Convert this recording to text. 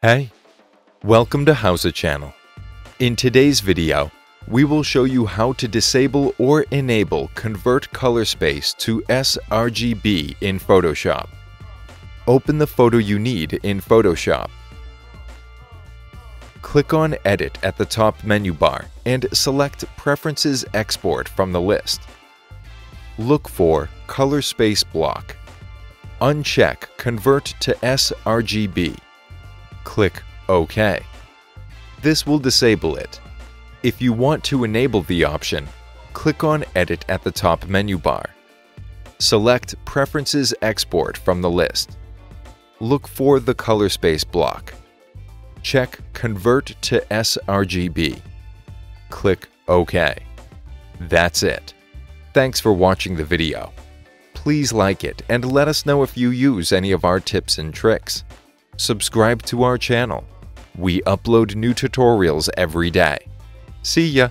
Hey, welcome to HOWZA Channel. In today's video, we will show you how to disable or enable Convert Color Space to sRGB in Photoshop. Open the photo you need in Photoshop. Click on Edit at the top menu bar and select Preferences Export from the list. Look for Color Space Block. Uncheck Convert to sRGB. Click OK. This will disable it. If you want to enable the option, click on Edit at the top menu bar. Select Preferences Export from the list. Look for the color space block. Check Convert to sRGB. Click OK. That's it. Thanks for watching the video. Please like it and let us know if you use any of our tips and tricks. Subscribe to our channel. We upload new tutorials every day. See ya!